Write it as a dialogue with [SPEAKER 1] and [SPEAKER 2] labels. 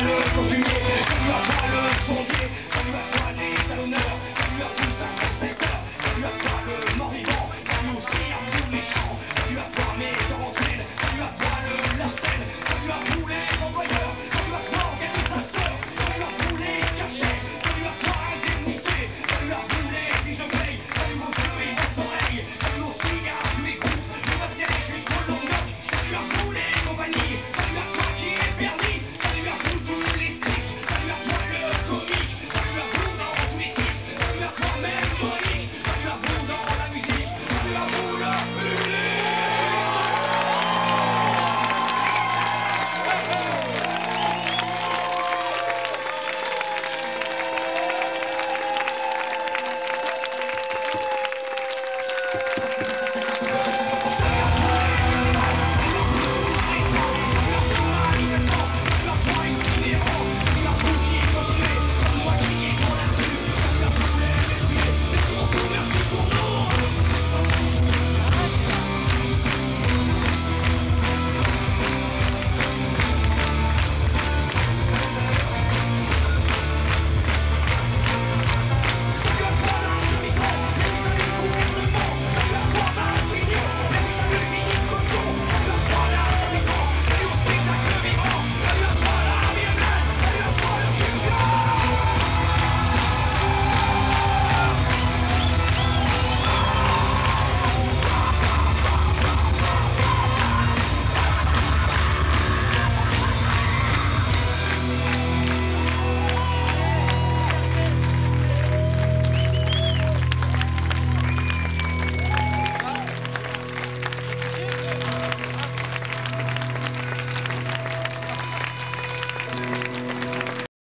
[SPEAKER 1] pas le consumer, ça ne